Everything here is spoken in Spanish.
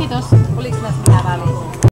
y dos policías.